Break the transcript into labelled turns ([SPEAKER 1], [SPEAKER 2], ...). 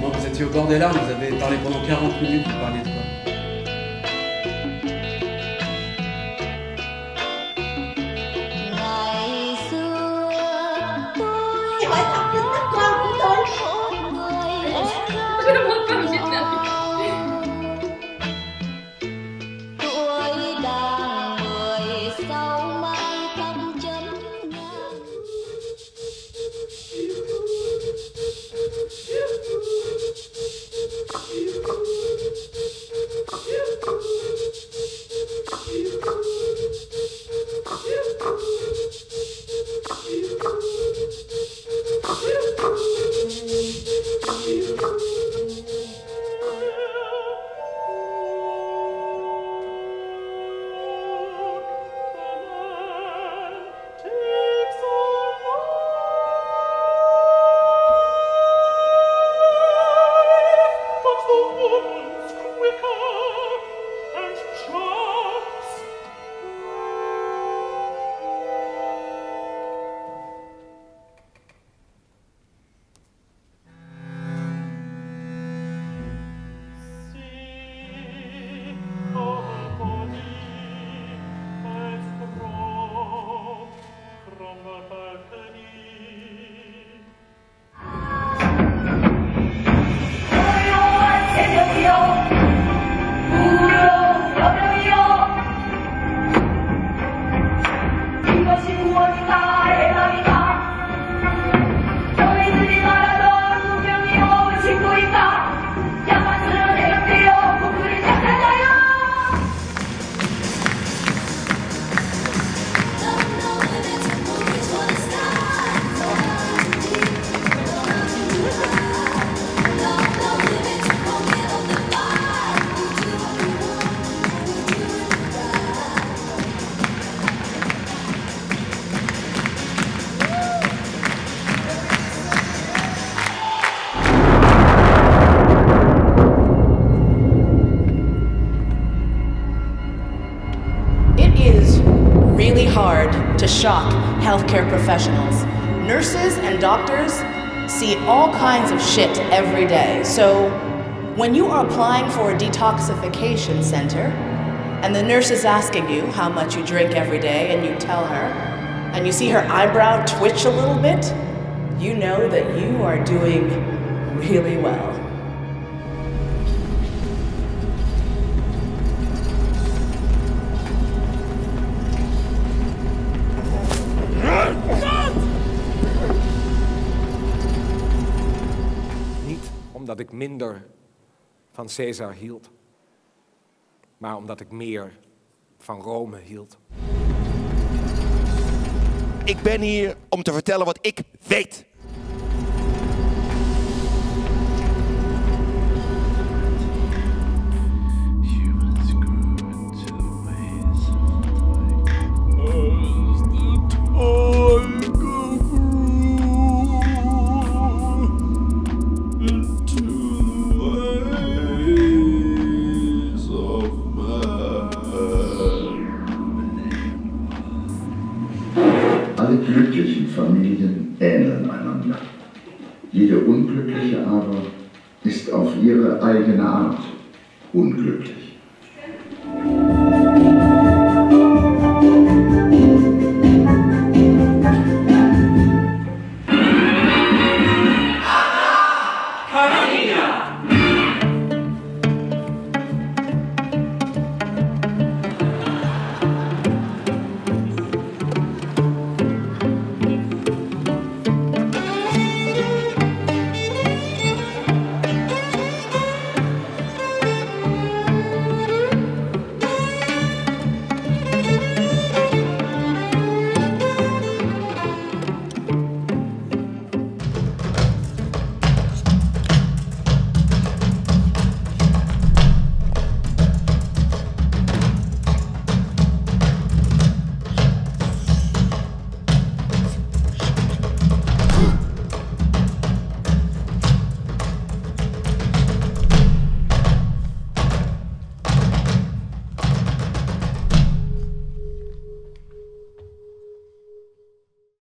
[SPEAKER 1] Bon, vous étiez au bord des larmes, vous avez parlé pendant 40 minutes, vous parliez de quoi?
[SPEAKER 2] It is really hard to shock healthcare professionals. Nurses and doctors see all kinds of shit every day. So when you are applying for a detoxification center and the nurse is asking you how much you drink every day and you tell her, and you see her eyebrow twitch a little bit, you know that you are doing really well.
[SPEAKER 3] Omdat ik minder van Caesar hield, maar omdat ik meer van Rome hield.
[SPEAKER 4] Ik ben hier om te vertellen wat ik weet.
[SPEAKER 5] Alle glücklichen Familien ähneln einander. Jede unglückliche aber ist auf ihre eigene Art unglücklich. Carolina!